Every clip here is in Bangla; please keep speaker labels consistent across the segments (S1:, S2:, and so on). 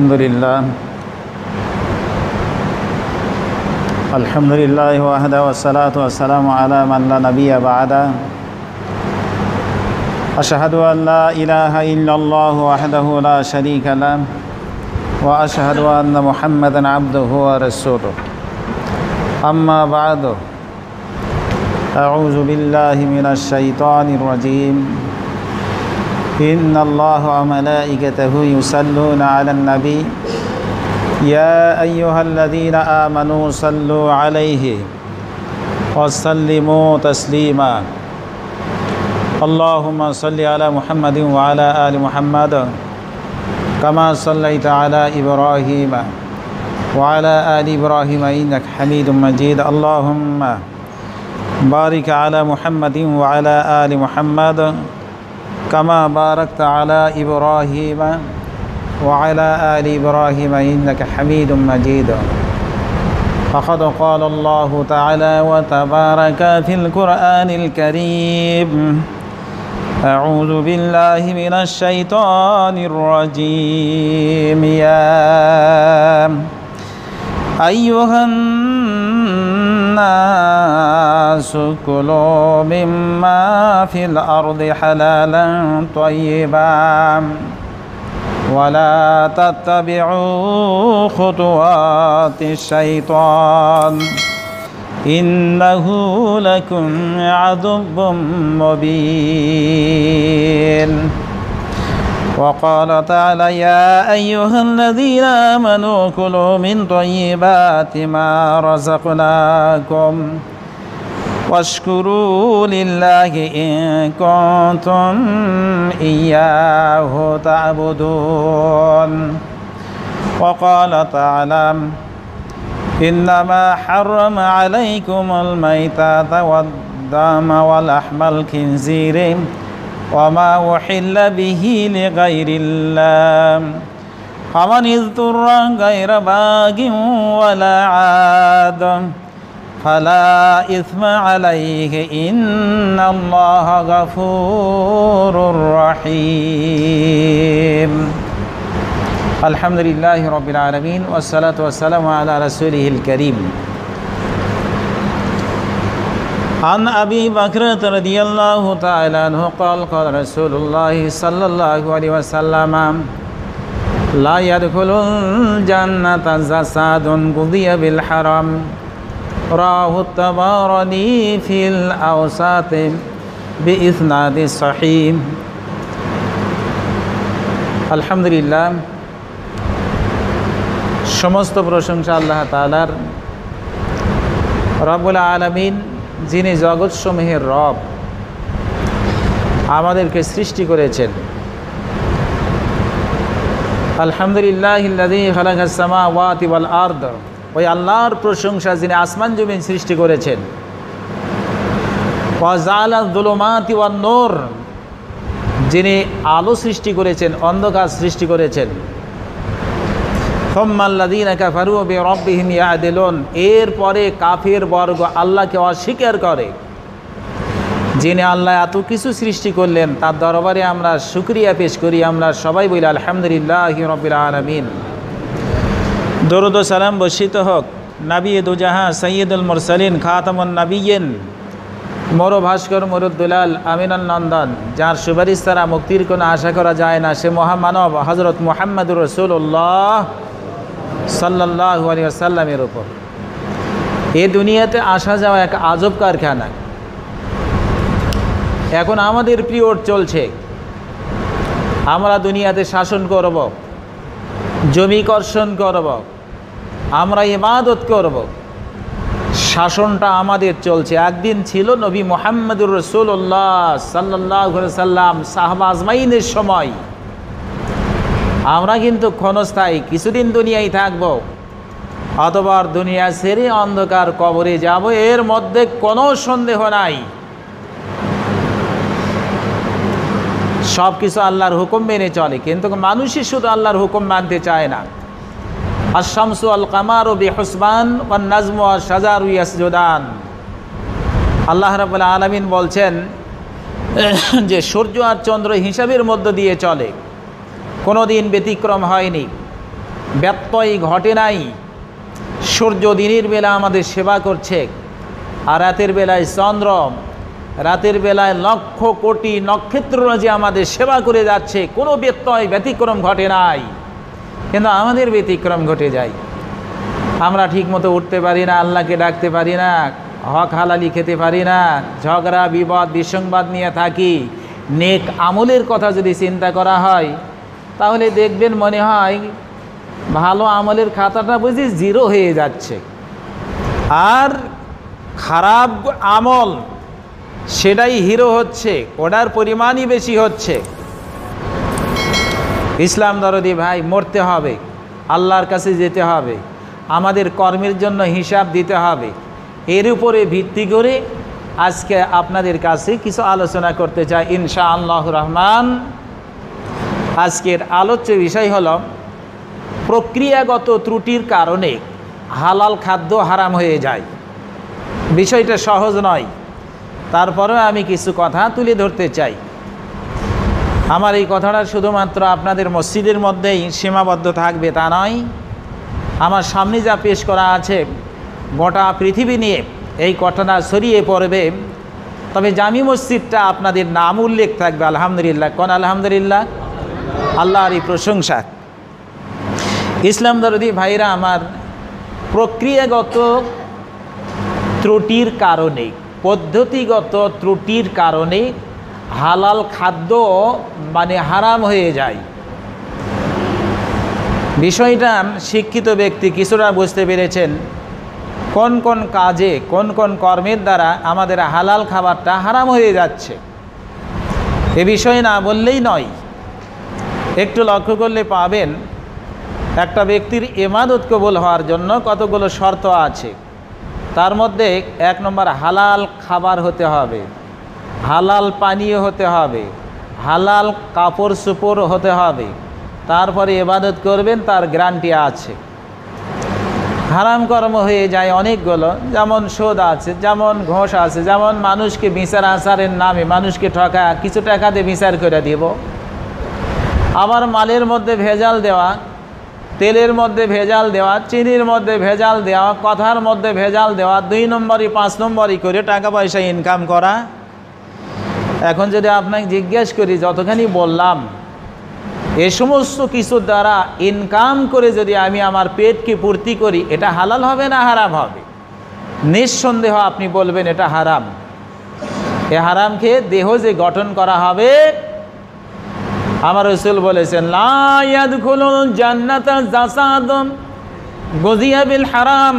S1: الحمد لله. الحمد لله وحده والصلاة والسلام على من لا نبي بعده. أشهد أن لا إله إلا الله وحده لا شريك له وأشهد أن محمدا عبده ورسوله. أما بعد أعوذ بالله من الشيطان الرجيم. إن الله وملائكته يصلون على النبي. يا أيها الذين آمنوا صلوا عليه وسلموا تسليما. اللهم صل على محمد وعلى آل محمد كما صليت على إبراهيم وعلى آل إبراهيم إنك حميد مجيد. اللهم بارك على محمد وعلى آل محمد كما باركت على إبراهيم وعلى آل إبراهيم إنك حميد مجيد. فقد قال الله تعالى وتبارك في القرآن الكريم أعوذ بالله من الشيطان الرجيم. يا أيها الناس كلوا مما في الأرض حلالا طيبا. ولا تتبعوا خطوات الشيطان. إنه لكم عدو مبين. وقال تعالى يا أيها الذين آمنوا كلوا من طيبات ما رزقناكم واشكروا لله إن كنتم إياه تعبدون. وقال تعالى إنما حرم عليكم الميتة والدم ولحم الخنزير. وما أحل به لغير الله فمن اضطر غير باغ ولا عاد فلا إثم عليه إن الله غفور رحيم الحمد لله رب العالمين والصلاة والسلام على رسوله الكريم عن أبي بكر رضي الله تعالى عنه قال قال رسول الله صلى الله عليه وسلم لا يدخل الجنة زساد قضي بالحرام راه التبارني في الأوساط بإثناد صحيح الحمد لله সমস্ত প্রশংসা আল্লাহ তালার রবুল আলমিন যিনি জগৎসমূহের রব, আমাদেরকে সৃষ্টি করেছেন। আলহামদুলিল্লাহ আর্দ, ওই আল্লাহর প্রশংসা যিনি আসমান জমিন সৃষ্টি করেছেন। নোর, যিনি আলো সৃষ্টি করেছেন, অন্ধকার সৃষ্টি করেছেন। এরপরে কাফের বর্গ আল্লাহকে অস্বীকার করে। যিনি আল্লাহ এত কিছু সৃষ্টি করলেন, তার দরবারে আমরা শুক্রিয়া পেশ করি। আমরা সবাই বলি, আলহামদুলিল্লাহ রবিল আলমিন। দরুদ সালাম বর্ষিত হোক। নাবি দুজাহা সৈয়দুল মুরসালিন, খাতামুন নাবিয়েন মরো ভাস্কর মরুদ্দুলাল আমিনান নন্দন, যার সুপারিশ তারা মুক্তির কোনো আশা করা যায় না, সে মহামানব হজরত মোহাম্মদুর রসুল্লাহ সাল্লাহ আলী আসাল্লামের ওপর এ দুনিয়াতে আসা যাওয়া এক আজব কারখানা। এখন আমাদের পিরিয়ড চলছে। আমরা দুনিয়াতে শাসন করব, জমি কর্ষণ করব, আমরা ইবাদত করব। শাসনটা আমাদের চলছে। একদিন ছিল নবী মোহাম্মদুর রসুল্লাহ সাল্লাহ সাল্লাম সাহবা আজমাইনের সময়। আমরা কিন্তু ক্ষণস্থায়ী, কিছুদিন দুনিয়ায় থাকব। অথবা দুনিয়া সেরে অন্ধকার কবরে যাব, এর মধ্যে কোনো সন্দেহ নাই। সব কিছু আল্লাহর হুকুম মেনে চলে, কিন্তু মানুষই শুধু আল্লাহর হুকুম মানতে চায় না। আশামসু আল কামার ও বেহসবান ও নাজম সাজার ইয়াসজুদান। আল্লাহ রাবুল আলমিন বলছেন যে সূর্য আর চন্দ্র হিসাবের মধ্য দিয়ে চলে। কোনো দিন ব্যতিক্রম হয়নি। ব্যত্যয় ঘটে নাই। সূর্য দিনের বেলা আমাদের সেবা করছে। আর রাতের বেলায় চন্দ্র, রাতের বেলায় লক্ষ কোটি নক্ষত্র যে আমাদের সেবা করে যাচ্ছে, কোনো ব্যত্যয় ব্যতিক্রম ঘটে নাই। কিন্তু আমাদের ব্যতিক্রম ঘটে যায়। আমরা ঠিকমতো উঠতে পারি না, আল্লাহকে ডাকতে পারি না, হক হালালি খেতে পারি না, ঝগড়া বিপদ বিসংবাদ নিয়ে থাকি। নেক আমলের কথা যদি চিন্তা করা হয় তাহলে দেখবেন মনে হয় ভালো আমলের খাতাটা বুঝি জিরো হয়ে যাচ্ছে। আর খারাপ আমল, সেটাই হিরো হচ্ছে, ওটার পরিমাণই বেশি হচ্ছে। ইসলাম দরদি ভাই, মরতে হবে, আল্লাহর কাছে যেতে হবে, আমাদের কর্মের জন্য হিসাব দিতে হবে। এর উপরে ভিত্তি করে আজকে আপনাদের কাছে কিছু আলোচনা করতে চাই ইনশা আল্লাহ রহমান। আজকের আলোচ্য বিষয় হল প্রক্রিয়াগত ত্রুটির কারণে হালাল খাদ্য হারাম হয়ে যায়। বিষয়টা সহজ নয়। তারপরেও আমি কিছু কথা তুলে ধরতে চাই। আমার এই কথাটা শুধুমাত্র আপনাদের মসজিদের মধ্যেই সীমাবদ্ধ থাকবে তা নয়। আমার সামনে যা পেশ করা আছে, গোটা পৃথিবী নিয়ে এই ঘটনা ছড়িয়ে পড়বে। তবে জামি মসজিদটা আপনাদের নাম উল্লেখ থাকবে, আলহামদুলিল্লাহ। কোন আলহামদুলিল্লাহ? আল্লাহর এই প্রশংসা। ইসলাম দরদি ভাইরা, আমার প্রক্রিয়াগত ত্রুটির কারণে, পদ্ধতিগত ত্রুটির কারণে হালাল খাদ্য মানে হারাম হয়ে যায়। বিষয়টা শিক্ষিত ব্যক্তি কিছুটা বুঝতে পেরেছেন। কোন কোন কাজে, কোন কোন কর্মের দ্বারা আমাদের হালাল খাবারটা হারাম হয়ে যাচ্ছে। এ বিষয়ে না বললেই নয়। একটু লক্ষ্য করলে পাবেন একটা ব্যক্তির এমাদত কবুল হওয়ার জন্য কতগুলো শর্ত আছে। তার মধ্যে এক নম্বর হালাল খাবার হতে হবে, হালাল পানীয় হতে হবে, হালাল কাপড় সুপড় হতে হবে। তারপরে এবাদত করবেন, তার গ্যারান্টি আছে। হারাম কর্ম হয়ে যায় অনেকগুলো, যেমন সোদ আছে, যেমন ঘোষ আছে, যেমন মানুষকে বিচার আচারের নামে মানুষকে ঠকা কিছু টাকা দিয়ে বিচার করে দিব। আবার মালের মধ্যে ভেজাল দেওয়া, তেলের মধ্যে ভেজাল দেওয়া, চিনির মধ্যে ভেজাল দেওয়া, কথার মধ্যে ভেজাল দেওয়া, দুই নম্বরই, পাঁচ নম্বরই করে টাকা পয়সা ইনকাম করা। এখন যদি আপনাকে জিজ্ঞেস করি, যতখানি বললাম, এ সমস্ত কিছুর দ্বারা ইনকাম করে যদি আমি আমার পেটকে পূর্তি করি, এটা হালাল হবে না হারাম হবে? নিঃসন্দেহ আপনি বলবেন, এটা হারাম। এ হারাম খেয়ে দেহ যে গঠন করা হবে আমার রসুল বলেছেন লায়াদ খুলুন জান্নাতা জাসাদম গজিয়াবিল হারাম।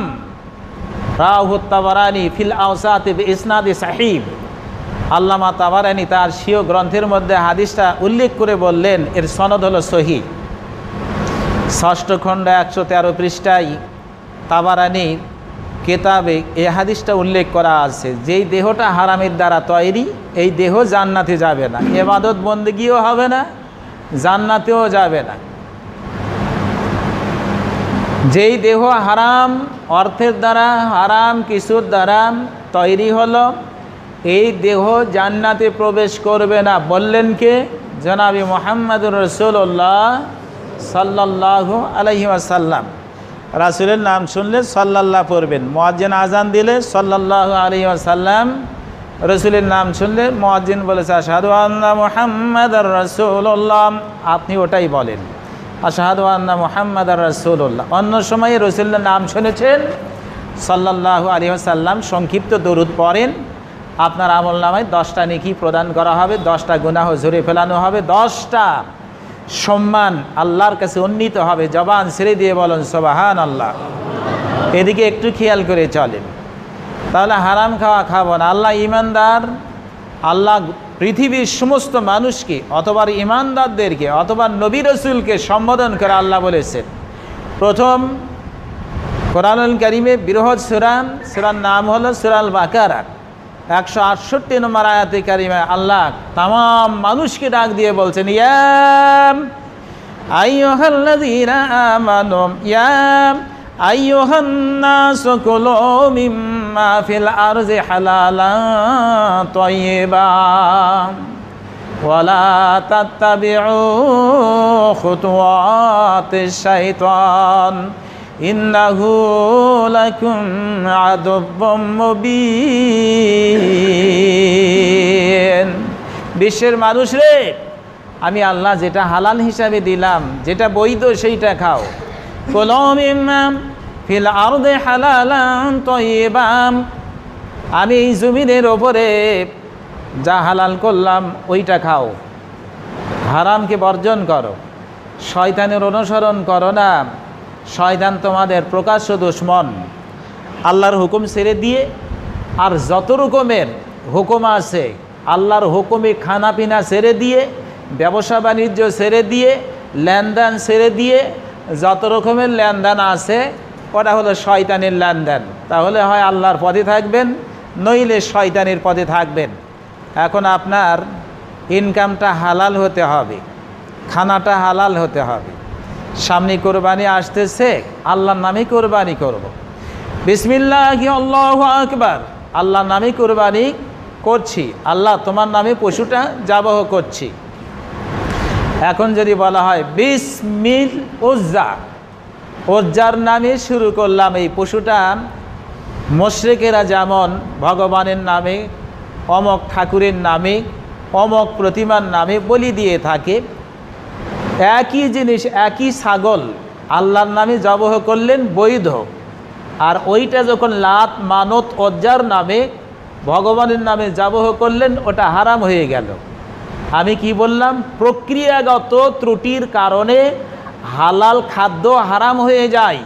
S1: রাহুত তাবারানি ফিল আওসাত ইসনাদি সাহিব। আল্লামা তাবারানি তার স্বীয় গ্রন্থের মধ্যে হাদিসটা উল্লেখ করে বললেন, এর সনদ হলো সহি। ষষ্ঠ খণ্ড একশো তেরো পৃষ্ঠায় তাবারানি কেতাবে এই হাদিসটা উল্লেখ করা আছে, যেই দেহটা হারামের দ্বারা তৈরি, এই দেহ জান্নাতে যাবে না, এবাদত বন্দিগিও হবে না জান্নাতেও যাবে না। যেই দেহ হারাম, অর্থের দ্বারা হারাম, কিছুর দ্বারা তৈরি হলো, এই দেহ জান্নাতে প্রবেশ করবে না। বললেন কে? জনাবি মোহাম্মদুর রসুল্লাহ সাল্লাহ আলহি আসাল্লাম রাসুলের নাম শুনলে সাল্লাল্লাহ পড়বেন। মোয়াজ্জিন আজান দিলে সাল্লাহ আলহি আসাল্লাম রসুলের নাম শুনলে মোয়াজ্জিন বলেছে, আশাহাদু আল্লাহ মোহাম্মদ রসুল্লাহ আপনি ওটাই বলেন, আশাহাদু আল্লাহ মোহাম্মদ রসুল্লাহ অন্য সময়ে রসুল্লার নাম শুনেছেন সাল্লাহ আলী আসাল্লাম সংক্ষিপ্ত দরুদ পড়েন। আপনার আমল নামায় দশটা নেকি প্রদান করা হবে, দশটা গুনাহ ঝরে ফেলানো হবে, দশটা সম্মান আল্লাহর কাছে উন্নীত হবে। জবান ছেড়ে দিয়ে বলেন সবাহান আল্লাহ এদিকে একটু খেয়াল করে চলেন। তাহলে হারাম খাওয়া খাব না। আল্লাহ ইমানদার, আল্লাহ পৃথিবীর সমস্ত মানুষকে অথবা ইমানদারদেরকে অথবা নবী রসুলকে সম্বোধন করে আল্লাহ বলেছেন। প্রথম কোরআনুল করিমে বৃহৎ সুরান সুরার নাম হলো সুরাল বাকারা। একশো আটষট্টি নম্বর আয়াতে কারিমে আল্লাহ তাম মানুষকে ডাক দিয়ে বলছেন, ইয়াম আইয়ুহাল্লাযীনা ইয়াম আইয়ুহান নাসু কুলু মিম্মা ফিল আরজি হালালান তাইয়্যিবা ওয়ালা তাত্তাবিউ খুতুওয়াতিশ শাইতান। ইন্নাহু লাকুম আদুব্বুম মুবিন। বিশ্বের মানুষ রে, আমি আল্লাহ যেটা হালাল হিসাবে দিলাম, যেটা বৈধ সেইটা খাও। কলম ফিল আরদে হালালান তৈবাম। আমি এই জমিনের ওপরে যা হালাল করলাম, ওইটা খাও। হারামকে বর্জন করো। শয়তানের অনুসরণ করো না। শয়তান তোমাদের প্রকাশ্য দুশ্মন। আল্লাহর হুকুম ছেড়ে দিয়ে আর যত রকমের হুকুম আছে, আল্লাহর হুকুমে খানা পিনা ছেড়ে দিয়ে, ব্যবসা বাণিজ্য ছেড়ে দিয়ে, লেনদেন ছেড়ে দিয়ে যত রকমের লেনদেন আছে ওটা হলো শয়তানের লেনদেন? তাহলে হয় আল্লাহর পথে থাকবেন, নইলে শয়তানের পথে থাকবেন। এখন আপনার ইনকামটা হালাল হতে হবে, খানাটা হালাল হতে হবে। সামনে কোরবানি আসতেছে, আল্লাহর নামে কোরবানি করব। বিসমিল্লাহ, আল্লাহ আকবার। আল্লাহর নামে কোরবানি করছি, আল্লাহ তোমার নামে পশুটা জাবহ করছি। এখন যদি বলা হয় বিসমিল উজ্জা উজ্জার নামে শুরু করলাম এই পশুটা মোশরেকেরা যেমন ভগবানের নামে, অমক ঠাকুরের নামে, অমক প্রতিমার নামে বলি দিয়ে থাকে। একই জিনিস, একই ছাগল আল্লাহর নামে জবহ করলেন বৈধ। আর ওইটা যখন লাত, মানত অজ্জার নামে, ভগবানের নামে জবহ করলেন, ওটা হারাম হয়ে গেল। আমি কি বললাম? প্রক্রিয়াগত ত্রুটির কারণে হালাল খাদ্য হারাম হয়ে যায়।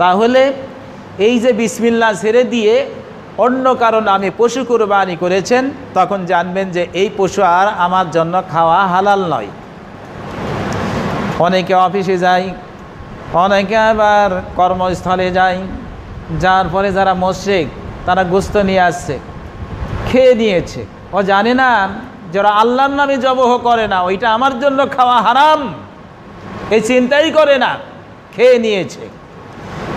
S1: তাহলে এই যে বিসমিল্লা ছেড়ে দিয়ে অন্য কারণ আমি পশু কোরবানি করেছেন, তখন জানবেন যে এই পশু আর আমার জন্য খাওয়া হালাল নয়। অনেকে অফিসে যায় অনেকে আবার কর্মস্থলে যায় যার পরে যারা মোশেক, তারা গোস্ত নিয়ে আসছে, খেয়ে নিয়েছে। ও জানে না, যারা আল্লাহর নামে জবহ করে না, ওইটা আমার জন্য খাওয়া হারাম। এই চিন্তাই করে না, খেয়ে নিয়েছে।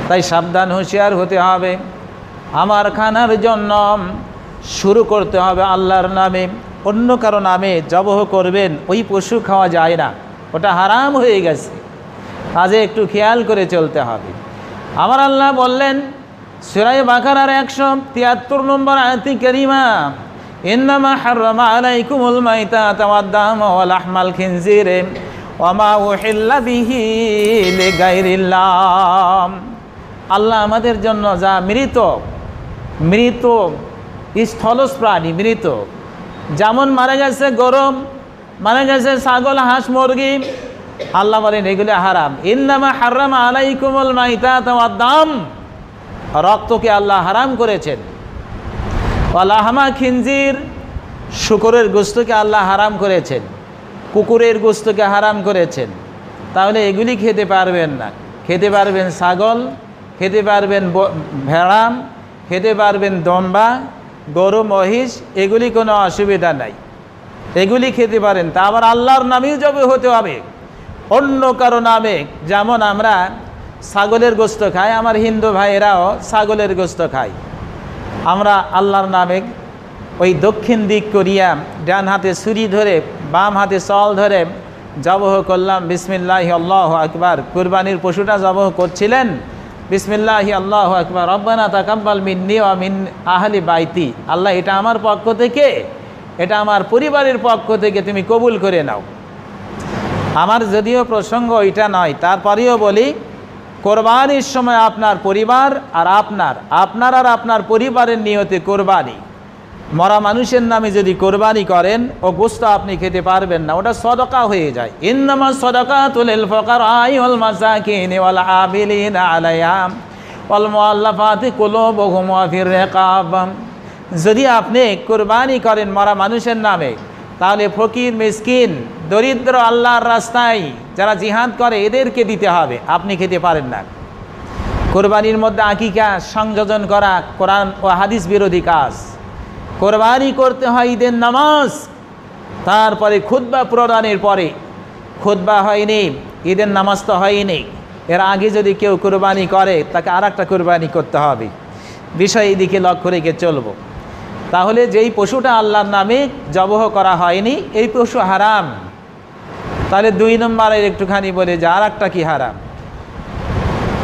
S1: তাই সাবধান হুঁশিয়ার হতে হবে। আমার খানার জন্য শুরু করতে হবে আল্লাহর নামে। অন্য কারও নামে জবহ করবেন, ওই পশু খাওয়া যায় না। ওটা হারাম হয়ে গেছে। কাজে একটু খেয়াল করে চলতে হবে। আমার আল্লাহ বললেন সুরাই বাকারার একশো তিয়াত্তর নম্বর আয়তি করিমা, ইন্নামা হাররামা আলাইকুমুল মাইতা ওয়াদ-দাম ওয়াল আহমাল খিনজির। আল্লাহ আমাদের জন্য যা মৃত মৃত স্থলজ প্রাণী মৃত। যেমন মারা গেছে গরম, মারা গেছে ছাগল, হাঁস, মুরগি, আল্লাহ বলেন, এগুলো হারাম। ইন্নামা হারাম আলাইকুমল মাইতা তোমার দাম। রক্তকে আল্লাহ হারাম করেছেন। আল্লাহামা খিনজির, শুকরের গোস্তকে আল্লাহ হারাম করেছেন। কুকুরের গোস্তকে হারাম করেছেন। তাহলে এগুলি খেতে পারবেন না। খেতে পারবেন ছাগল, খেতে পারবেন ভেড়া খেতে পারবেন দম্বা, গরু, মহিষ, এগুলি কোনো অসুবিধা নাই। এগুলি খেতে পারেন। তা আবার আল্লাহর নামেই জবে হতে হবে। অন্য কারও নামে, যেমন আমরা ছাগলের গোস্ত খাই, আমার হিন্দু ভাইয়েরাও ছাগলের গোস্ত খায়। আমরা আল্লাহর নামে ওই দক্ষিণ দিক করিয়া ডান হাতে ছুরি ধরে বাম হাতে চল ধরে জবহ করলাম, বিসমিল্লাহ আল্লাহ আকবার। কুরবানির পশুটা জবহ করছিলেন, বিসমিল্লাহ আল্লাহ আকবার। রব্বানা তাকাব্বাল মিন্নি ও মিন আহলি বাইতি। আল্লাহ, এটা আমার পক্ষ থেকে, এটা আমার পরিবারের পক্ষ থেকে তুমি কবুল করে নাও। আমার যদিও প্রসঙ্গ এটা নয়, তারপরেও বলি, কোরবানির সময় আপনার পরিবার আর আপনার আপনার আর আপনার পরিবারের নিয়তে কোরবানি। মরা মানুষের নামে যদি কোরবানি করেন, ও গোস্ত আপনি খেতে পারবেন না, ওটা সদকা হয়ে যায়। ইন্নামা সদকা তুলিল ফকার আই ওল মাসাকিন ওয়াল আবিলিন আলাইয়াম ওয়াল মুআল্লাফাতি কুলুবুহুম ওয়া ফির যদি আপনি কোরবানি করেন মরা মানুষের নামে, তাহলে ফকির, মিসকিন, দরিদ্র আল্লাহর রাস্তায় যারা জিহাদ করে, এদেরকে দিতে হবে, আপনি খেতে পারেন না। কোরবানির মধ্যে আকিকা, সংযোজন করা, কোরআন ও হাদিস বিরোধী কাজ। কোরবানি করতে হয় ঈদের নামাজ। তারপরে খুদ্া প্রদানের পরে খুদ্া হয়নি, ঈদের নামাজ তো হয়নি। এর আগে যদি কেউ কোরবানি করে, তাকে আর একটা কোরবানি করতে হবে। বিষয় এদিকে লক্ষ্য রেখে চলব। তাহলে যেই পশুটা আল্লাহর নামে জবহ করা হয়নি, এই পশু হারাম। তাহলে দুই নম্বরের একটুখানি বলে যে আর একটা কি হারাম?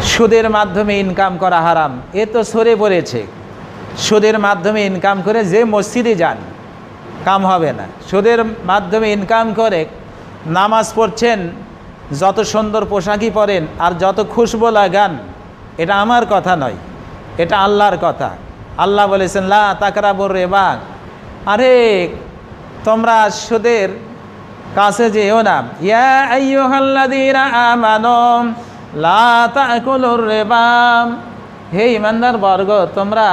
S1: সুদের মাধ্যমে ইনকাম করা হারাম। এ তো সরে পড়েছে। সুদের মাধ্যমে ইনকাম করে যে মসজিদে যান, কাম হবে না। সুদের মাধ্যমে ইনকাম করে, নামাজ পড়ছেন, যত সুন্দর পোশাকই পরেন আর যত খুশবো লাগান, এটা আমার কথা নয়, এটা আল্লাহর কথা। আল্লাহ বলেছেন, লা তাকরাবুর রেবা। আরে, তোমরা সুদের কাছে যেও না। ইয়া লা তাকুলুর রিবা। হে ইমানদার বর্গ, তোমরা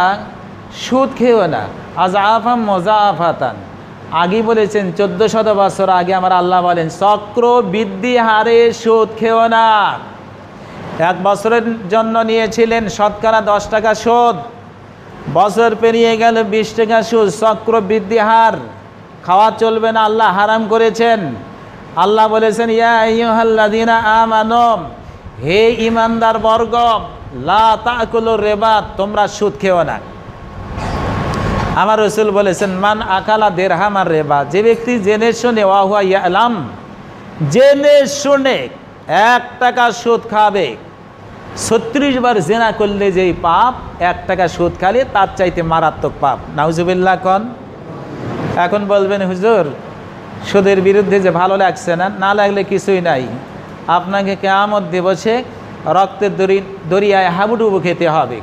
S1: সুদ খেও না। আজ আফাম মজা আফাতান আগে বলেছেন চোদ্দ শত বছর আগে আমার আল্লাহ বলেন, চক্র বৃদ্ধি হারে সুদ খেও না। এক বছরের জন্য নিয়েছিলেন শতকরা দশ টাকা সুদ। বছর পেরিয়ে গেল, বিশ টাকা সুদ, চক্র বৃদ্ধি হার। খাওয়া চলবে না, আল্লাহ হারাম করেছেন। আল্লাহ বলেছেন, ইয়া আইয়ুহাল্লাযীনা আমানু, হে ইমানদার বর্গ, লা রিবা, তোমরা সুদ খেও না। আমার রসুল বলেছেন, মান আকালা দেড়হাম আর রেবা। যে ব্যক্তি জেনে শুনে ওয়াহুয়া ইয়ালাম। জেনে শুনে এক টাকা সুদ খাবে। ছত্রিশ বার জেনা করলে যেই পাপ, এক টাকা সুদ খালে, তার চাইতে মারাত্মক পাপ। নাউজুবিল্লাহ কন। এখন বলবেন, হুজুর, সুদের বিরুদ্ধে যে ভালো লাগছে না না লাগলে কিছুই নাই। আপনাকে কেয়ামত দিবসে রক্তের দরি দরিয়ায় হাবুডুবু খেতে হবে।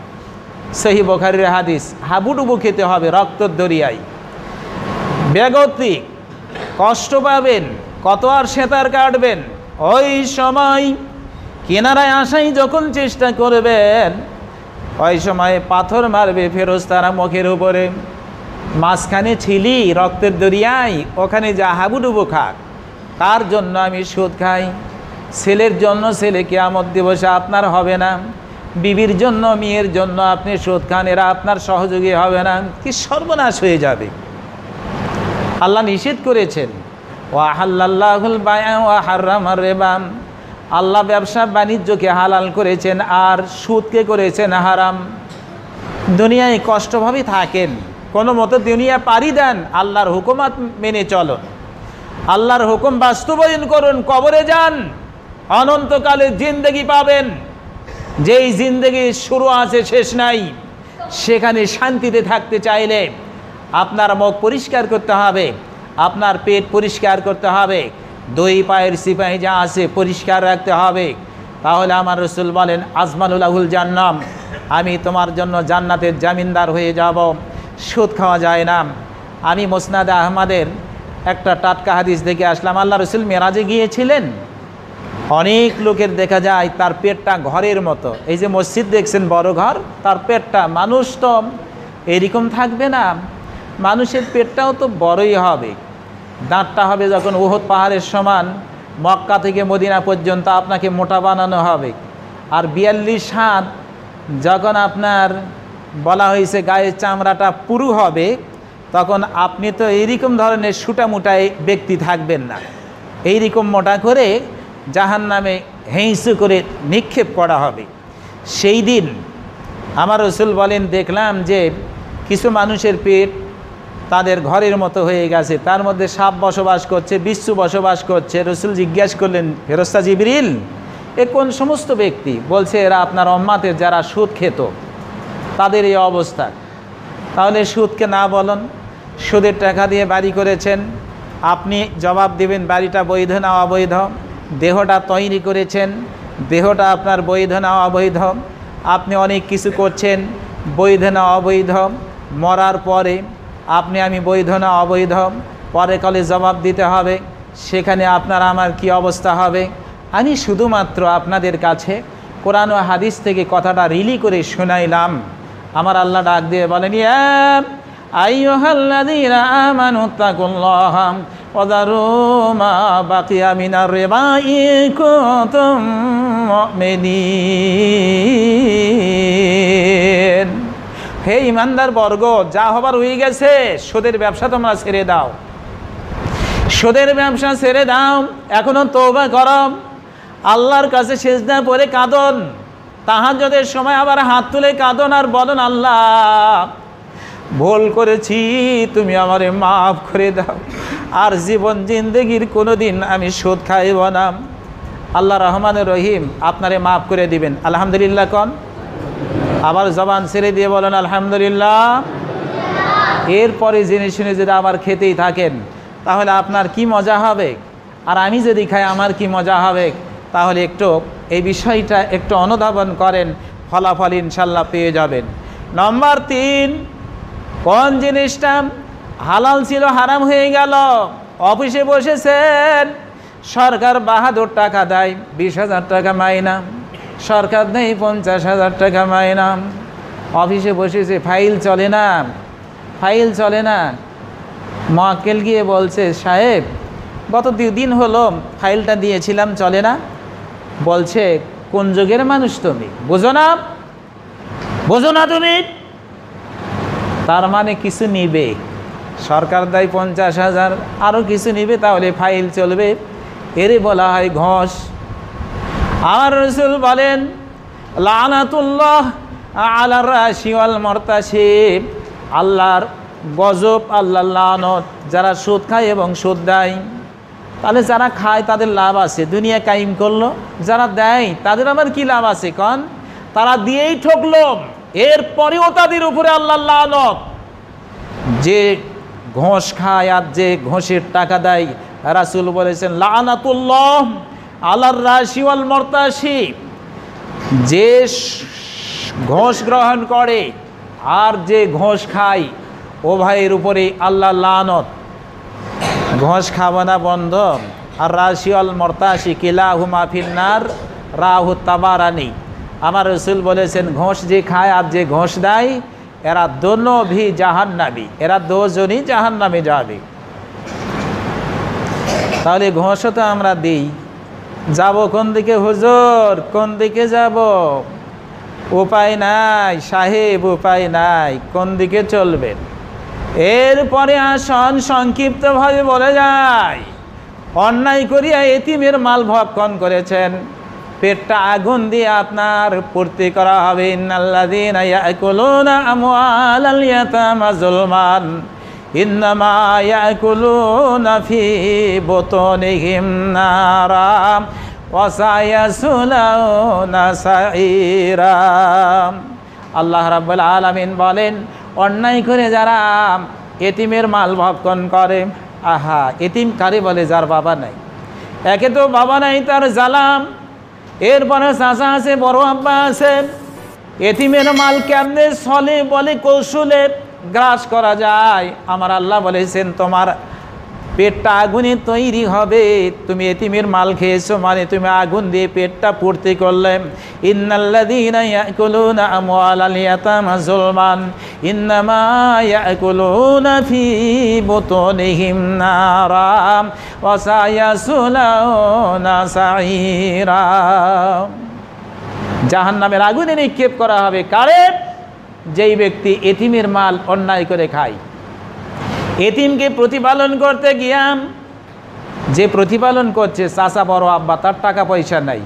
S1: সহি বোখারির হাদিস, হাবুডুবু খেতে হবে রক্তর দরিয়ায়। বেগতিক কষ্ট পাবেন, কত আর সেতার কাটবেন। ওই সময় কেনারায় আসাই যখন চেষ্টা করবেন, ওই সময় পাথর মারবে ফেরোজ তারা মুখের উপরে। মাঝখানে ছিলি রক্তের দরিয়ায়, ওখানে যা হাবুডুবু খাক। তার জন্য আমি সুদ খাই। ছেলের জন্য ছেলে কেয়ামত দিবসে আপনার হবে না। বিবির জন্য, মেয়ের জন্য আপনি সুদ খান, এরা আপনার সহযোগী হবে না, কি সর্বনাশ হয়ে যাবে। আল্লাহ নিষেধ করেছেন ও আহাল্লাহুল বায়া ও হার্রামার রেবাম আল্লাহ ব্যবসা বাণিজ্যকে হালাল করেছেন, আর সুদকে করেছেন হারাম। দুনিয়ায় কষ্টভাবে থাকেন, কোনো মতো দুনিয়া পারি দেন, আল্লাহর হুকুমাত মেনে চলুন। আল্লাহর হুকুম বাস্তবায়ন করুন, কবরে যান, অনন্তকালে জিন্দগি পাবেন। যেই জিন্দগি শুরু আছে, শেষ নাই, সেখানে শান্তিতে থাকতে চাইলে আপনার মুখ পরিষ্কার করতে হবে, আপনার পেট পরিষ্কার করতে হবে, দুই পায়ের সিপাহি যা আছে পরিষ্কার রাখতে হবে। তাহলে আমার রসুল বলেন আজমানুল্লাহুল জান্নাম, আমি তোমার জন্য জান্নাতের জামিনদার হয়ে যাব, সুদ খাওয়া যায় না। আমি মোসনাদ আহমদের একটা টাটকা হাদিস দেখে আসলাম, আল্লাহ রসুল মেরাজে গিয়েছিলেন? অনেক লোকের দেখা যায় তার পেটটা ঘরের মতো। এই যে মসজিদ দেখছেন, বড় ঘর, তার পেটটা মানুষ তো এরকম থাকবে না। মানুষের পেটটাও তো বড়ই হবে। দাঁতটা হবে যখন উহদ পাহাড়ের সমান, মক্কা থেকে মদিনা পর্যন্ত আপনাকে মোটা বানানো হবে। আর বিয়াল্লিশ হাত যখন আপনার বলা হয়েছে গায়ের চামড়াটা পুরু হবে, তখন আপনি তো এইরকম ধরনের সুটামুটাই ব্যক্তি থাকবেন না। এইরকম মোটা করে জাহান নামে হেঁসু করে নিক্ষেপ করা হবে। সেই দিন আমার রসুল বলেন, দেখলাম যে কিছু মানুষের পেট তাদের ঘরের মতো হয়ে গেছে। তার মধ্যে সাপ বসবাস করছে বিশ্বু বসবাস করছে। রসুল জিজ্ঞাসা করলেন, ফেরস্তা জিবরিল, এ কোন সমস্ত ব্যক্তি? বলছে, এরা আপনার অম্মাতের যারা সুদ খেত, তাদের এই অবস্থা। তাহলে সুদকে না বলুন, সুদের টাকা দিয়ে বাড়ি করেছেন। আপনি জবাব দেবেন, বাড়িটা বৈধ না অবৈধ? দেহটা তৈরি করেছেন, দেহটা আপনার বৈধ না অবৈধ? আপনি অনেক কিছু করছেন, বৈধ না অবৈধ? মরার পরে আপনি আমি বৈধ না অবৈধ? পরে কলে জবাব দিতে হবে, সেখানে আপনার আমার কি অবস্থা হবে? আমি শুধুমাত্র আপনাদের কাছে কোরআন হাদিস থেকে কথাটা রিলি করে শোনাইলাম। আমার আল্লাহ ডাক দিয়ে বলেন যারু মা বাকিয়া মিনার রিবা ইন কুনতুম মুমিনিন হে ইমানদার বর্গ, যা হবার হয়ে গেছে, সুদের ব্যবসা তোমরা ছেড়ে দাও। সুদের ব্যবসা ছেড়ে দাও, এখনও তৌবা করম আল্লাহর কাছে সেজদা পরে কাঁদন। তাহাজ্জদের সময় আবার হাত তুলে কাঁদন আর বলন, আল্লাহ ভুল করেছি, তুমি আমারে মাফ করে দাও। আর জীবন জিন্দগির কোনো দিন আমি সুদ খাইব না। আল্লাহ রহমান রহিম আপনারে মাফ করে দিবেন। আলহামদুলিল্লাহ কন? আবার জবান ছেড়ে দিয়ে বলেন, আলহামদুলিল্লাহ। এরপরে জেনে শুনে যদি আবার খেতেই থাকেন, তাহলে আপনার কি মজা হবে? আর আমি যদি খাই, আমার কি মজা হবে? তাহলে একটু এই বিষয়টা একটু অনুধাবন করেন, ফলাফল ইনশাল্লাহ পেয়ে যাবেন। নম্বর তিন কোন জিনিসটা হালাল ছিল, হারাম হয়ে গেল? অফিসে বসেছেন। সরকার বাহাদুর টাকা দেয়, বিশ হাজার টাকা মাইনা। সরকার নেই, পঞ্চাশ হাজার টাকা মাইনা। অফিসে বসেছে, ফাইল চলে না। ফাইল চলে না। মক্কেল গিয়ে বলছে, সাহেব, গত দিন হলো ফাইলটা দিয়েছিলাম, চলে না। বলছে, কোন যুগের মানুষ তুমি? বোঝো না। বোঝো না তুমি? তার মানে কিছু নিবে। সরকার দেয় পঞ্চাশ হাজার আরও কিছু নিবে, তাহলে ফাইল চলবে। এরে বলা হয় ঘষ। আমার রসুল বলেন, লানাতুল্লাহ আলার রাশিওয়াল মর্তাশিব আল্লাহর গজব আল্লাহ লানত, যারা সুদ খায় এবং সুদ দেয়, তাহলে যারা খায় তাদের লাভ আছে। দুনিয়া কাইম করল, যারা দেয়, তাদের আবার কি লাভ আছে কন? তারা দিয়েই ঠকলো। এরপরেও তাদের উপরে আল্লাহ লানত। যে ঘোষ খায় আর যে ঘোষের টাকা দেয়, রাসুল বলেছেন, লানাতুল্লাহ আল্লাহর রাশিওয়াল মর্তাশি। যে ঘোষ গ্রহণ করে আর যে ঘোষ খায়, ও ভাইয়ের উপরে আল্লাহ লানত। ঘোষ খাওয়ানা বন্ধ। আর রাশিয়াল মর্তাশি কিলা হুমা ফিন্নার, রাহু তাবারানি। আমার রসুল বলেছেন, ঘোষ যে খায় আর যে ঘোষ দেয়, এরা দোনো ভি জাহান্নাবি এরা দুজনই জাহান্নামে যাবে। তাহলে ঘোষও তো আমরা দিই। যাব কোন দিকে হুজুর? কোন দিকে যাব? উপায় নাই, সাহেব, উপায় নাই, কোন দিকে চলবেন? এরপরে আসন সংক্ষিপ্তভাবে বলে যায়, অন্যায় করিয়া এতিমের মাল ভক্ষণ করেছেন। পেটটা আগুন দিয়ে আপনার পূর্তি করা হবে। আল্লাহ রাব্বুল আলামিন বলেন, অন্যায় করে যারা এতিমের মাল ভক্ষণ করে, আহা এতিম কারে বলে যার বাবা নাই। একে তো বাবা নাই, তার জালাম এরপরে চাচা আছে, বড় আব্বা আছে। এতিমের মাল কেমনে সলে বলে কৌশলে গ্রাস করা যায়? আমার আল্লাহ বলেছেন, তোমার পেটটা আগুনে তৈরি হবে। তুমি এতিমের মাল খেয়েছো মানে তুমি আগুন দিয়ে পেটটা পূর্তি করলে। ইন্নাল্লাযীনা ইয়াকুলুনা আমওয়ালাল ইয়াতামা যুলমান। ইন্নামা ইয়াকুলুনা ফি বুতুনিহিম জাহান্নামের আগুনে নিক্ষেপ করা হবে। কারে? যেই ব্যক্তি এতিমের মাল অন্যায় করে খায়। এতিমকে প্রতিপালন করতে গিয়াম। যে প্রতিপালন করছে, চাচা বড় আব্বা, তার টাকা পয়সা নাই।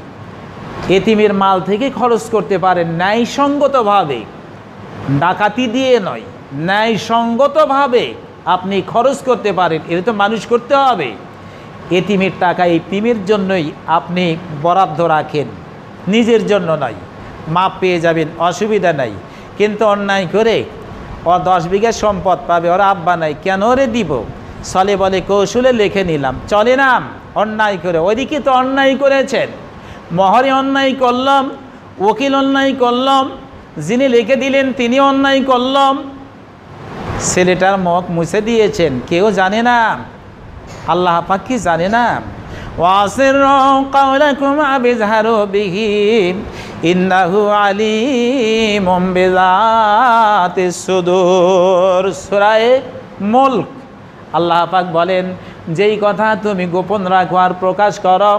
S1: এতিমের মাল থেকে খরচ করতে পারেন ন্যায়সঙ্গতভাবে। ডাকাতি দিয়ে নয়, ন্যায়সঙ্গতভাবে আপনি খরচ করতে পারেন, এটা তো মানুষ করতে হবে। এতিমের টাকা এতিমের জন্যই আপনি বরাদ্দ রাখেন, নিজের জন্য নয়। মাপ পেয়ে যাবেন, অসুবিধা নাই। কিন্তু অন্যায় করে ও দশ বিঘা সম্পদ পাবে, ওর আব্বা নাই, কেন রে দিব? চলে বলে, কৌশলে লিখে নিলাম। চলে নাম অন্যায় করে। ওইদিকে তো অন্যায় করেছেন। মহরে অন্যায় করলাম ওকিল অন্যায় করলাম, যিনি লিখে দিলেন তিনি অন্যায় করলাম। ছেলেটার মুখ মুছে দিয়েছেন, কেউ জানে না। আল্লাহ কি জানে না? ওয়াসিরু কাওলাকুম আবিজহারু বিহি, ইন্নাহু আলিমুম বিযাতিস সুদূর। সূরা মুলক। আল্লাহ পাক বলেন, যেই কথা তুমি গোপন রাখো আর প্রকাশ করো,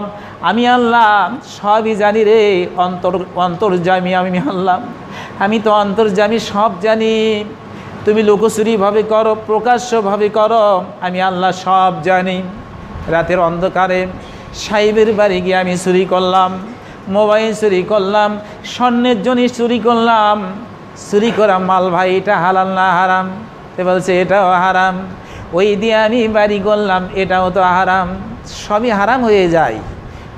S1: আমি আল্লাহ সবই জানি রে, অন্তর অন্তর্জামী আমি আল্লাহ। আমি তো অন্তর্জামী, সব জানি। তুমি লুকোচুরিভাবে করো, প্রকাশ্যভাবে করো, আমি আল্লাহ সব জানি। রাতের অন্ধকারে সাহেবের বাড়ি গিয়ে আমি চুরি করলাম, মোবাইল চুরি করলাম, স্বর্ণের জন্য চুরি করলাম। চুরি করা মাল ভাই, এটা হালাল না হারাম? তো বলছে, এটাও হারাম। ওই দিয়ে আমি বাড়ি করলাম, এটাও তো হারাম। সবই হারাম হয়ে যায়।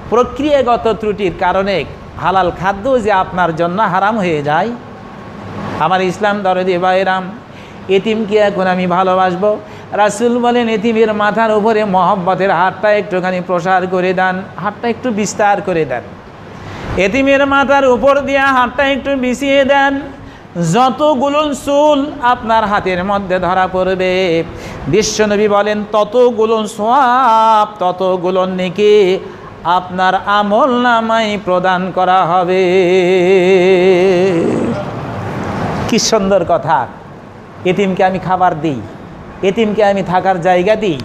S1: প্রক্রিয়াগত ত্রুটির কারণে হালাল খাদ্য যে আপনার জন্য হারাম হয়ে যায়। আমার ইসলাম দরদি বাইরাম এতিমকে এখন আমি ভালোবাসবো। রাসুল বলেন, এতিমের মাথার উপরে মহব্বতের হাতটা একটুখানি প্রসার করে দেন, হাতটা একটু বিস্তার করে দেন। এতিমের মাথার উপর দিয়ে হাতটা একটু বিছিয়ে দেন। যতগুলো চুল আপনার হাতের মধ্যে ধরা পড়বে। বিশ্বনবী বলেন, ততগুলো সোয়াব, ততগুলো নেকি আপনার আমল নামাই প্রদান করা হবে। কি সুন্দর কথা। এতিমকে আমি খাবার দিই। এতিমকে আমি থাকার জায়গা দিই।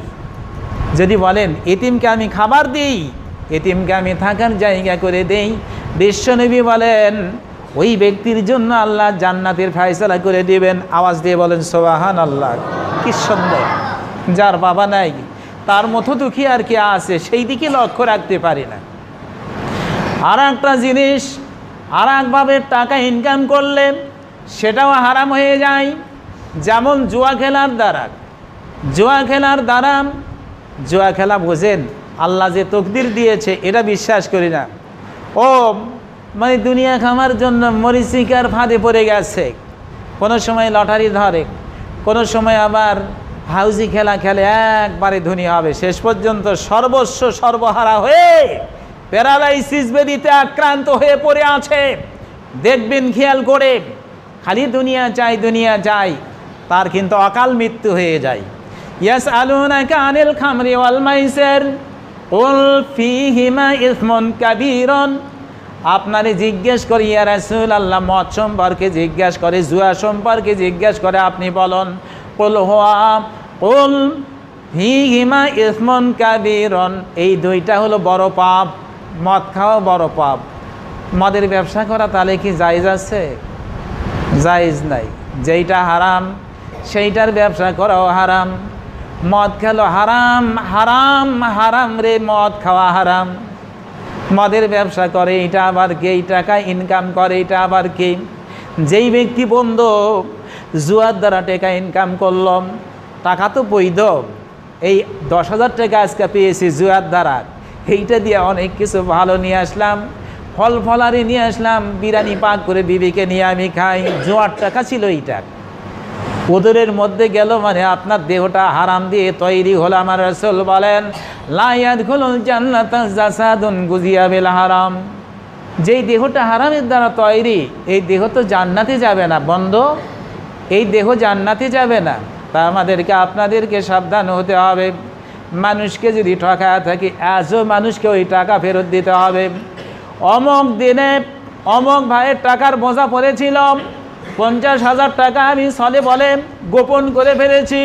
S1: যদি বলেন, এতিমকে আমি খাবার দিই, এতিমকে আমি থাকার জায়গা করে দেই। বিশ্বনবী বলেন, ওই ব্যক্তির জন্য আল্লাহ জান্নাতের ফায়সালা করে দিবেন। আওয়াজ দিয়ে বলেন সোবাহান আল্লাহ কি সুন্দর। যার বাবা নাই, তার মতো দুঃখী আর কি আছে, সেই দিকে লক্ষ্য রাখতে পারি না। আর একটা জিনিস আর একভাবে টাকা ইনকাম করলে সেটাও হারাম হয়ে যায়। যেমন জুয়া খেলার দ্বারা। জুয়া খেলার দ্বারা জুয়া খেলা বোঝেন। আল্লাহ যে তকদির দিয়েছে, এটা বিশ্বাস করি না। ও মানে দুনিয়া খামার জন্য মরিচিকার ফাঁদে পড়ে গেছে। কোনো সময় লটারি ধরে, কোনো সময় আবার হাউজি খেলা খেলে একবারে ধনী হবে। শেষ পর্যন্ত সর্বস্ব সর্বহারা হয়ে প্যারালাইসিস বেদিতে আক্রান্ত হয়ে পড়ে আছে। দেখবেন খেয়াল করে, খালি দুনিয়া চাই দুনিয়া চাই তার কিন্তু অকাল মৃত্যু হয়ে যায়। ইয়াস আলুনাকা আনিল খামরি ওয়াল মাইসের উল ফিহিমা ইসমন কাবীরন আপনারে জিজ্ঞেস করি, ইয়া রাসূল আল্লাহ মদ সম্পর্কে জিজ্ঞেস করে, জুয়া সম্পর্কে জিজ্ঞেস করে আপনি বলুন। কুল হুয়া, কুল ফিহিমা ইসমন কাবীরন। এই দুইটা হলো বড় পাপ, মদ খাওয়া বড় পাপ। মদের ব্যবসা করা তাহলে কি জায়েজ আছে? জায়েজ নাই। যেইটা হারাম, সেইটার ব্যবসা করাও হারাম। মদ খেলো, হারাম হারাম হারাম রে মদ খাওয়া হারাম। মদের ব্যবসা করে, এটা আবার কে? এই টাকা ইনকাম করে, এটা আবার কে? যেই ব্যক্তি বন্ধ, জুয়ার দ্বারা টাকা ইনকাম করলাম টাকা তো বৈধ। এই দশ হাজার টাকা আজকে পেয়েছি জুয়ার দ্বারা। এইটা দিয়ে অনেক কিছু ভালো নিয়ে আসলাম ফল ফলারি নিয়ে আসলাম, বিরিয়ানি পাক করে বিবিকে নিয়ে আমি খাই। জোয়ার টাকা ছিল এইটা ওদরের মধ্যে গেল মানে আপনার দেহটা হারাম দিয়ে তৈরি হলো আমার রসল বলেন লায়াত খুলুন জান্নাত গুজিয়া বেল হারাম। যেই দেহটা হারামের দ্বারা তৈরি, এই দেহ তো জান্নাতে যাবে না, বন্ধ। এই দেহ জান্নাতে যাবে না। তা আমাদেরকে, আপনাদেরকে সাবধান হতে হবে। মানুষকে যদি ঠকায় থাকি, আজও মানুষকে ওই টাকা ফেরত দিতে হবে। অমক দিনে অমক ভাইয়ের টাকার বোঝা পড়েছিল। পঞ্চাশ হাজার টাকা আমি সলে বলে গোপন করে ফেলেছি।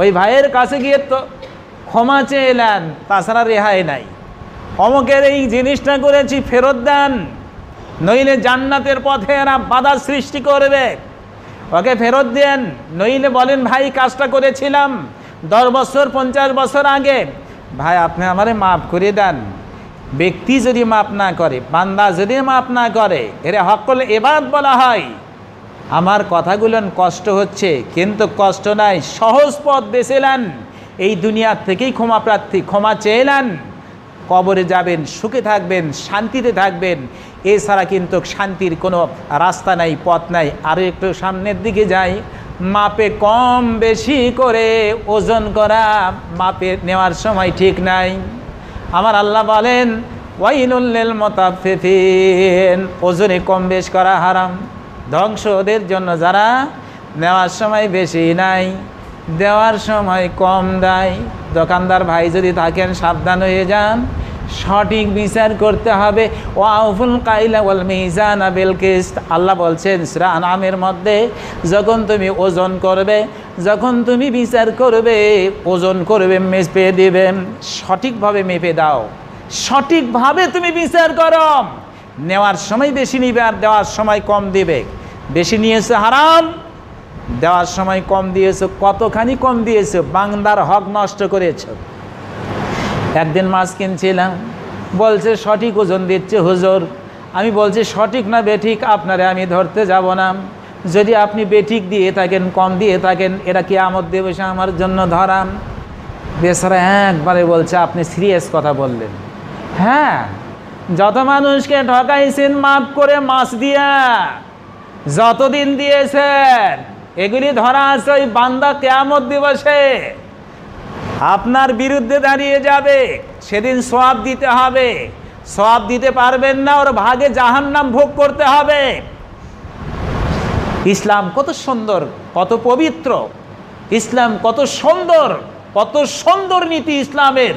S1: ওই ভাইয়ের কাছে গিয়ে তো ক্ষমা চেয়ে এলেন তাছাড়া রেহাই নাই। অমকের এই জিনিসটা করেছি ফেরত দেন, নইলে জান্নাতের পথে এরা বাধা সৃষ্টি করবে। ওকে ফেরত দেন, নইলে বলেন, ভাই, কাজটা করেছিলাম। দশ বছর, পঞ্চাশ বছর আগে। ভাই, আপনি আমারে মাফ করে দেন। ব্যক্তি যদি মাপ না করে, বান্দা যদি মাপ না করে, এর হকল এবাদ বলা হয়। আমার কথাগুলো কষ্ট হচ্ছে, কিন্তু কষ্ট নাই। সহজ পথ বেছে নেন। এই দুনিয়ার থেকেই ক্ষমা প্রার্থী, ক্ষমা চেয়ে নেন। কবরে যাবেন, সুখে থাকবেন, শান্তিতে থাকবেন। এছাড়া কিন্তু শান্তির কোনো রাস্তা নাই, পথ নাই। আরও একটু সামনের দিকে যাই। মাপে কম বেশি করে ওজন করা মাপে নেওয়ার সময় ঠিক নাই। আমার আল্লাহ বলেন ওয়াইনুল্লিল মোতাফিফিন ওজনে কম বেশ করা হারাম। ধ্বংস ওদের জন্য যারা নেওয়ার সময় বেশি নাই, দেওয়ার সময় কম দেয়। দোকানদার ভাই যদি থাকেন, সাবধান হয়ে যান। সঠিক বিচার করতে হবে। ও আউফুল কাইলা ওয়াল মিজান আবিল কিস্ত। আল্লাহ বলছেন শ্রা নামের মধ্যে যখন তুমি ওজন করবে, যখন তুমি বিচার করবে, ওজন করবে, মেপে দিবে। সঠিকভাবে মেপে দাও। সঠিকভাবে তুমি বিচার করো। নেওয়ার সময় বেশি নিবে আর দেওয়ার সময় কম দিবে। বেশি নিয়েছে হারাম, দেওয়ার সময় কম দিয়েছ, কতখানি কম দিয়েছ বাংলার হক নষ্ট করেছ। একদিন মাছ কিনছিলাম, বলছে, সঠিক ওজন দিচ্ছে হুজুর। আমি বলছি, সঠিক না বেঠিক? আপনারে আমি ধরতে যাব না। যদি আপনি বেঠিক দিয়ে থাকেন, কম দিয়ে থাকেন, এটা কি আমদ দিবসে আমার জন্য ধরান বেচারা একবারে বলছে, আপনি সিরিয়াস কথা বললেন। হ্যাঁ যত মানুষকে ঠকাইছেন মাফ করে মাছ দিয়া। যতদিন দিয়েছেন, এগুলি ধরা আছে ওই বান্দা কেয়ামত দিবসে। আপনার বিরুদ্ধে দাঁড়িয়ে যাবে, সেদিন সব দিতে হবে। সব দিতে পারবেন না, ওর ভাগে জাহান্নাম ভোগ করতে হবে। ইসলাম কত সুন্দর, কত পবিত্র। ইসলাম কত সুন্দর কত সুন্দর নীতি ইসলামের।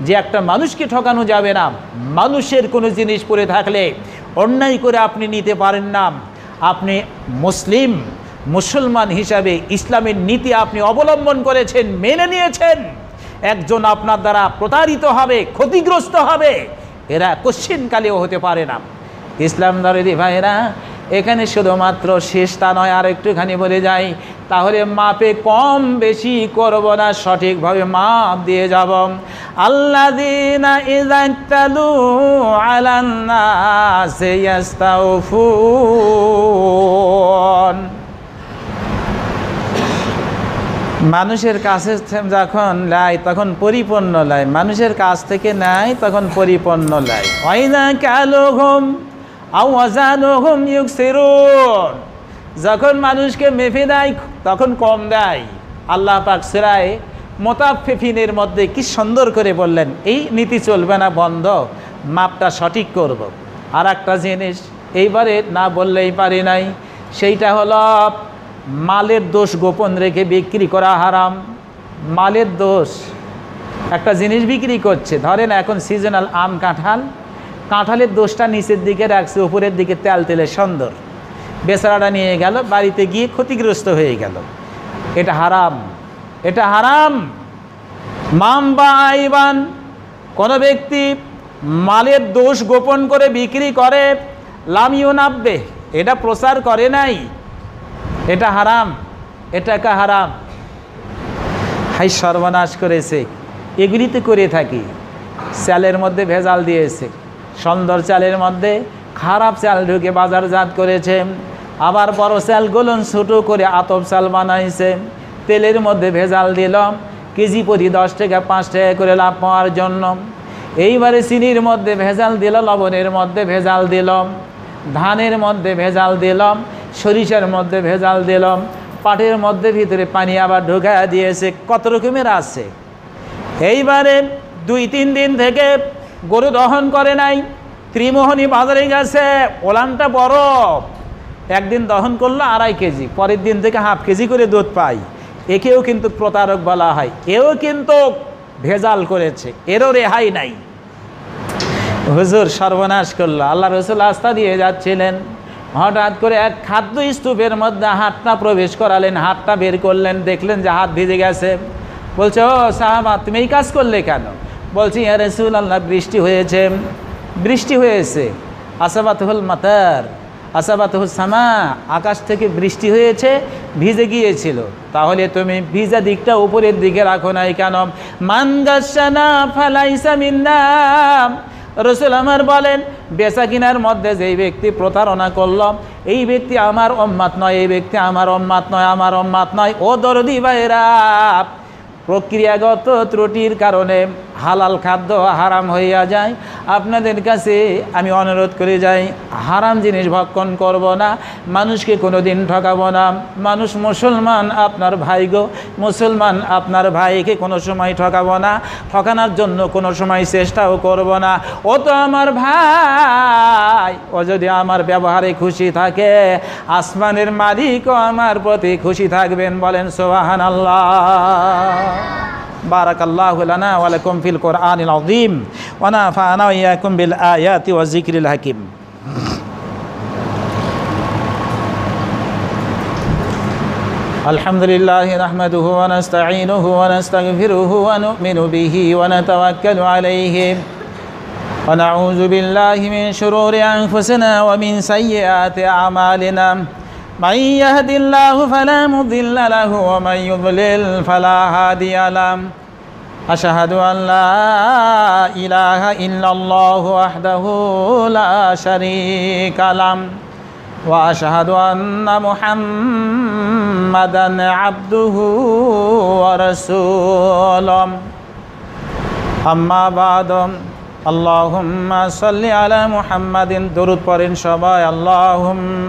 S1: যে একটা মানুষকে ঠকানো যাবে না, মানুষের কোনো জিনিস পরে থাকলে অন্যায় করে আপনি নিতে পারেন না। আপনি মুসলিম, মুসলমান হিসাবে ইসলামের নীতি আপনি অবলম্বন করেছেন, মেনে নিয়েছেন। একজন আপনার দ্বারা প্রতারিত হবে, ক্ষতিগ্রস্ত হবে, এরা কোশ্চিনকালেও হতে পারে না। ইসলাম দরদি ভাইরা এখানে শুধুমাত্র শেষটা নয়, আর একটুখানি বলে যাই। তাহলে মাপে কম বেশি করব না, সঠিকভাবে মাপ দিয়ে যাব। আল্লাহ দিনা মানুষের কাছে যখন লাই, তখন পরিপূর্ণ লাই। মানুষের কাছ থেকে নেয় তখন পরিপূর্ণ লাই। হয় না কালো ঘুম আওয়াজানুহুম ইউকসিরুন। যখন মানুষকে মেপে দেয়, তখন কম দেয়। আল্লাহ পাক সিরায় মোতাফিফিনের মধ্যে কি সুন্দর করে বললেন, এই নীতি চলবে না, বন্ধ, মাপটা সঠিক করব। আর একটা জিনিস, এইবারে না বললেই পারি নাই, সেইটা হলো মালের দোষ গোপন রেখে বিক্রি করা হারাম। মালের দোষ। একটা জিনিস বিক্রি করছে, ধরেন এখন সিজনাল আম, কাঁঠাল কাঁঠালের দোষটা নিচের দিকে রাখছে, উপরের দিকে তেল তেলে সুন্দর। বেচারাটা নিয়ে গেল, বাড়িতে গিয়ে ক্ষতিগ্রস্ত হয়ে গেল। এটা হারাম এটা হারাম। মাম বা আইবান, কোনো ব্যক্তি মালের দোষ গোপন করে বিক্রি করে, লামিও নাববে। এটা প্রচার করে নাই। এটা হারাম এটাকে হারাম। হাই সর্বনাশ করেছে। এগুলিতে করে থাকি। চালের মধ্যে ভেজাল দিয়েছে। সুন্দর চালের মধ্যে খারাপ চাল ঢুকে বাজারজাত করেছে। আবার বড় চাল গোলন ছোটো করে আতপ চাল বানাইছে। তেলের মধ্যে ভেজাল দিলাম কেজি প্রতি দশ টাকা, পাঁচ টাকা করে লাভ পাওয়ার জন্য। এইবারে চিনির মধ্যে ভেজাল দিল, লবণের মধ্যে ভেজাল দিলাম ধানের মধ্যে ভেজাল দিলাম সরিষার মধ্যে ভেজাল দিলাম পাটের মধ্যে ভিতরে পানি আবার ঢোকা দিয়েছে। কত রকমের আছে? এইবারে দুই, তিন দিন থেকে গরু দহন করে নাই। ত্রিমোহনী বাজারে গেছে, ওলানটা বড়। একদিন দহন করল আড়াই কেজি, পরের দিন থেকে হাফ কেজি করে দুধ পাই। একেও কিন্তু প্রতারক বলা হয়, এও কিন্তু ভেজাল করেছে, এরও রেহাই নাই। হুজুর সর্বনাশ করল, আল্লাহ রসুল আস্থা দিয়ে যাচ্ছিলেন। হঠাৎ করে এক খাদ্য স্তূপের মধ্যে হাতটা প্রবেশ করালেন, হাতটা বের করলেন, দেখলেন যে হাত ভিজে গেছে। বলছে, ও সাহাবা, তুমি এই কাজ করলে কেন? বলছি, ইয়া রসুল আল্লাহ বৃষ্টি হয়েছে। বৃষ্টি হয়েছে। আসাবাতহুল মাতার আসাবাতহুল সামা, আকাশ থেকে বৃষ্টি হয়েছে, ভিজে গিয়েছিল। তাহলে তুমি ভিজা দিকটা উপরের দিকে রাখো নাই কেন? মানগাসানা ফালাইসা মিন্নাম রসুল আমার বলেন, বেচা কিনার মধ্যে যেই ব্যক্তি প্রতারণা করল, এই ব্যক্তি আমার অম্মাত নয়, এই ব্যক্তি আমার অম্মাত নয়, আমার অম্মাত নয়। ও দরদি ভাইরা প্রক্রিয়াগত ত্রুটির কারণে হালাল খাদ্য হারাম হইয়া যায়। আপনাদের কাছে আমি অনুরোধ করে যাই, হারাম জিনিস ভক্ষণ করব না, মানুষকে কোনো দিন ঠকাবো না। মানুষ মুসলমান আপনার ভাই গো, মুসলমান আপনার ভাইকে কোনো সময় ঠকাবো না, ঠকানোর জন্য কোনো সময় চেষ্টাও করব না। ও তো আমার ভাই, ও যদি আমার ব্যবহারে খুশি থাকে, আসমানের মালিকও আমার প্রতি খুশি থাকবেন বলেন সোহান আল্লাহ بارك الله لنا ولكم في القرآن العظيم ونفعنا وإياكم بالآيات والذكر الحكيم. الحمد لله نحمده ونستعينه ونستغفره ونؤمن به ونتوكل عليه. ونعوذ بالله من شرور أنفسنا ومن سيئات أعمالنا. من يهد الله فلا مضل له ومن يضلل فلا هادي له. أشهد أن لا إله إلا الله وحده لا شريك له وأشهد أن محمدا عبده ورسوله. أما بعد اللهم صل على محمد درود পড়েন شبا اللهم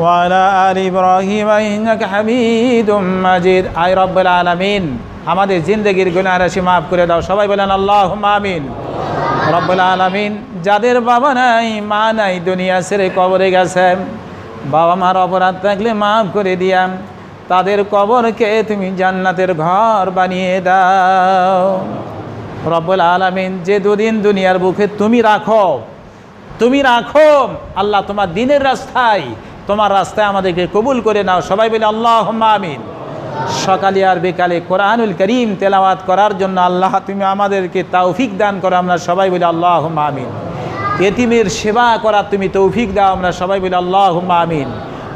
S1: ওয়ালা আল ইব্রাহিম ইন্নাকা হামিদুম মাজিদ আলামিন, আমাদের জিন্দগির গুনাহ রাশি মাফ করে দাও। সবাই বলেন আল্লাহ আমিন। রব্বুল আলামিন, যাদের বাবা নাই, মা নাই, দুনিয়া ছেড়ে কবরে গেছে। বাবা মার অপরাধ থাকলে মাফ করে দিয়াম। তাদের কবরকে তুমি জান্নাতের ঘর বানিয়ে দাও। রব্বুল আলমিন, যে দুদিন দুনিয়ার বুকে তুমি রাখো তুমি রাখো, আল্লাহ তোমার দিনের রাস্তায় তোমার রাস্তায় আমাদেরকে কবুল করে নাও। সবাই বলে আল্লাহ আমিন। সকালে আর বেকালে কোরআনুল করিম তেলাওয়াত করার জন্য আল্লাহ, তুমি আমাদেরকে তৌফিক দান করো। আমরা সবাই বলি আল্লাহ আমিন। এতিমের সেবা করার তুমি তৌফিক দাও। আমরা সবাই বলি আল্লাহ আমিন।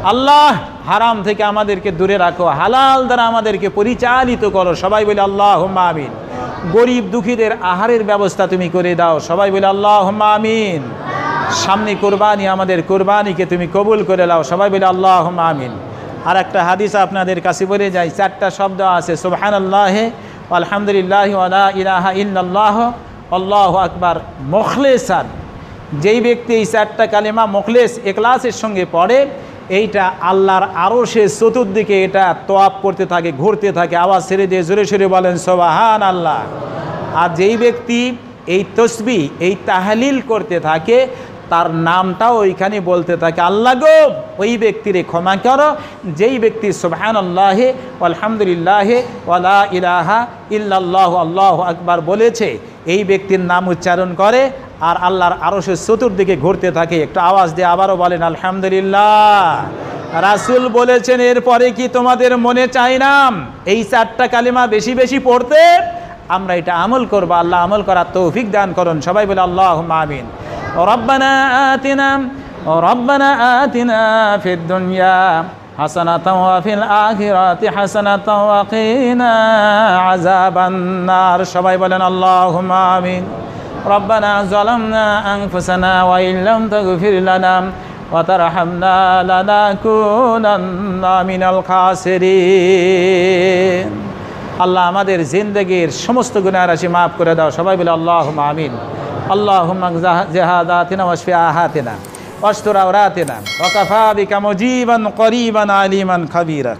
S1: আল্লাহ হারাম থেকে আমাদেরকে দূরে রাখো। হালাল দ্বারা আমাদেরকে পরিচালিত করো। সবাই বলে আল্লাহ আমিন। গরিব দুঃখীদের আহারের ব্যবস্থা তুমি করে দাও। সবাই বলে আল্লাহ আমিন। সামনে কোরবানি, আমাদের কোরবানিকে তুমি কবুল করে লাও। সবাই বলে আল্লাহ আমিন। আর একটা হাদিস আপনাদের কাছে বলে যাই, চারটা শব্দ আছে সুবহান আল্লাহে আলহামদুলিল্লাহ আলা ইলাহা ইল্লাল্লাহ, আল্লাহ আকবার। মখলেসান, যেই ব্যক্তি এই চারটা কালেমা মখলেস এক্লাসের সঙ্গে পড়ে, এইটা আল্লাহর আরও সে চতুর্দিকে এটা তোয়াপ করতে থাকে, ঘুরতে থাকে, আওয়াজ ছেড়ে দিয়ে জোরে সরে বলেন সোবাহান আল্লাহ আর যেই ব্যক্তি এই তসবি, এই তাহালিল করতে থাকে তার নামটাও ওইখানে বলতে থাকে। আল্লাহ গো, ওই ব্যক্তিরে ক্ষমা করো। যেই ব্যক্তি সুবহান আল্লাহে আলহামদুলিল্লাহে ওলা ইলাহা ইল্লাল্লাহ আল্লাহ আকবার বলেছে, এই ব্যক্তির নাম উচ্চারণ করে আর আল্লাহর আরও সে চতুর্দিকে ঘুরতে থাকে। একটা আওয়াজ দিয়ে আবারও বলেন, আলহামদুলিল্লাহ। রাসুল বলেছেন, এরপরে কি তোমাদের মনে চাই নাম এই চারটা কালিমা বেশি বেশি পড়তে আমরা এটা আমল করব। আল্লাহ আমল করার তৌফিক দান করুন। সবাই বলে আল্লাহ আমিন। ربنا آتنا ربنا آتنا في الدنيا حسنة وفي الآخرة حسنة وقنا عذاب النار সবাই বলেন اللهم آمين ربنا ظلمنا أنفسنا وإن لم تغفر لنا وترحمنا لنكونن من الخاسرين আল্লাহ আমাদের জিন্দগির সমস্ত গুণাহ রাশি মাফ করে দাও সবাই বলে আল্লাহ আমিন اللهم جهاداتنا واشف آهاتنا واستر عوراتنا وكفى بك مجيبا قريبا عليما خبيرا